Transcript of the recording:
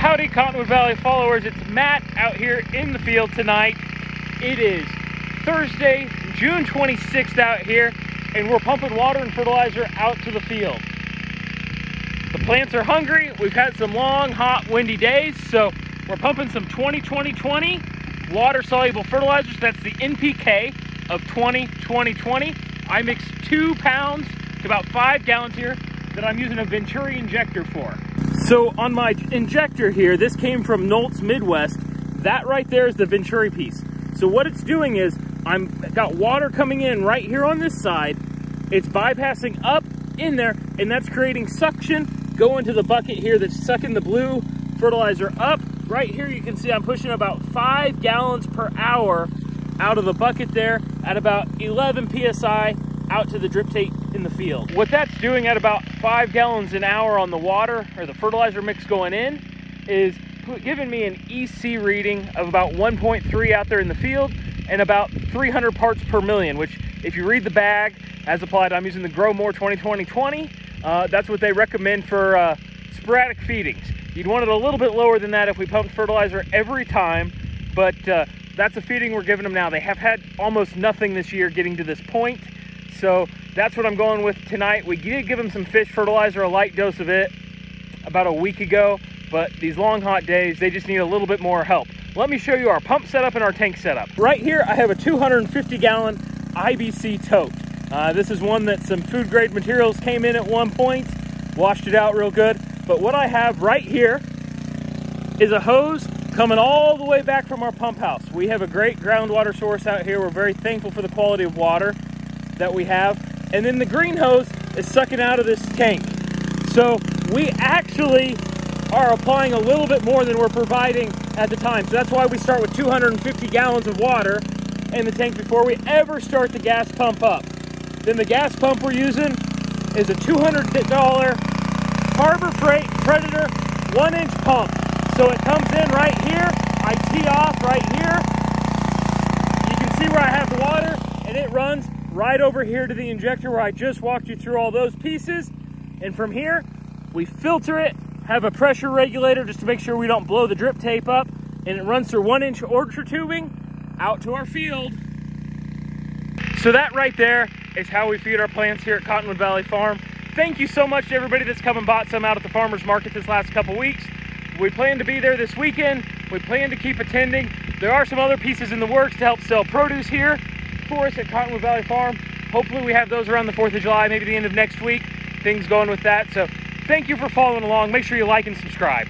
Howdy Cottonwood Valley followers, it's Matt out here in the field tonight. It is Thursday, June 26th out here, and we're pumping water and fertilizer out to the field. The plants are hungry. We've had some long, hot, windy days, so we're pumping some 20-20-20 water-soluble fertilizers. That's the NPK of 20-20-20. I mixed two pounds to about five gallons here that I'm using a Venturi injector for. So on my injector here, this came from Nolts Midwest. That right there is the Venturi piece. So what it's doing is I'm got water coming in right here on this side. It's bypassing up in there and that's creating suction going to the bucket here that's sucking the blue fertilizer up. Right here you can see I'm pushing about five gallons per hour out of the bucket there at about 11 PSI out to the drip tape in the field. What that's doing at about five gallons an hour on the water or the fertilizer mix going in is giving me an EC reading of about 1.3 out there in the field and about 300 parts per million, which if you read the bag as applied, I'm using the Grow More 2020 uh, that's what they recommend for uh, sporadic feedings. You'd want it a little bit lower than that if we pumped fertilizer every time, but uh, that's a feeding we're giving them now. They have had almost nothing this year getting to this point. So that's what I'm going with tonight. We did give them some fish fertilizer, a light dose of it about a week ago, but these long hot days, they just need a little bit more help. Let me show you our pump setup and our tank setup. Right here, I have a 250 gallon IBC tote. Uh, this is one that some food grade materials came in at one point, washed it out real good. But what I have right here is a hose coming all the way back from our pump house. We have a great groundwater source out here. We're very thankful for the quality of water that we have. And then the green hose is sucking out of this tank. So we actually are applying a little bit more than we're providing at the time. So that's why we start with 250 gallons of water in the tank before we ever start the gas pump up. Then the gas pump we're using is a $200 Harbor Freight Predator one inch pump. So it comes in right here, I tee off right here. You can see where I have the water and it runs right over here to the injector where I just walked you through all those pieces. And from here, we filter it, have a pressure regulator just to make sure we don't blow the drip tape up. And it runs through one inch orchard tubing out to our field. So that right there is how we feed our plants here at Cottonwood Valley Farm. Thank you so much to everybody that's come and bought some out at the farmer's market this last couple weeks. We plan to be there this weekend. We plan to keep attending. There are some other pieces in the works to help sell produce here for us at Cottonwood Valley Farm. Hopefully we have those around the 4th of July, maybe the end of next week. Things going with that. So thank you for following along. Make sure you like and subscribe.